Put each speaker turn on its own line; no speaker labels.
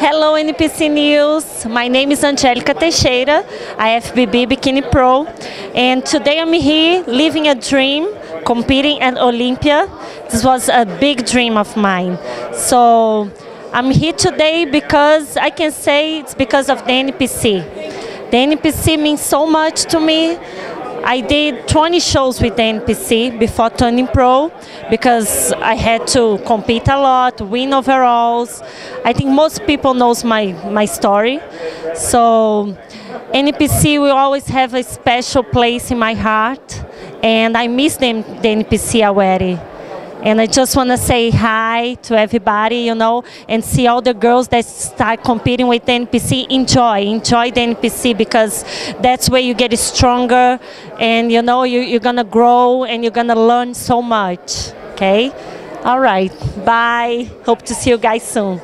Hello NPC News, my name is Angelica Teixeira, IFBB Bikini Pro, and today I'm here living a dream, competing at Olympia. This was a big dream of mine. So I'm here today because I can say it's because of the NPC. The NPC means so much to me. I did 20 shows with the NPC before turning pro because I had to compete a lot, win overalls. I think most people knows my, my story. So NPC will always have a special place in my heart and I miss them, the NPC already. And I just want to say hi to everybody, you know, and see all the girls that start competing with NPC. Enjoy, enjoy the NPC because that's where you get stronger and, you know, you, you're going to grow and you're going to learn so much. Okay? All right. Bye. Hope to see you guys soon.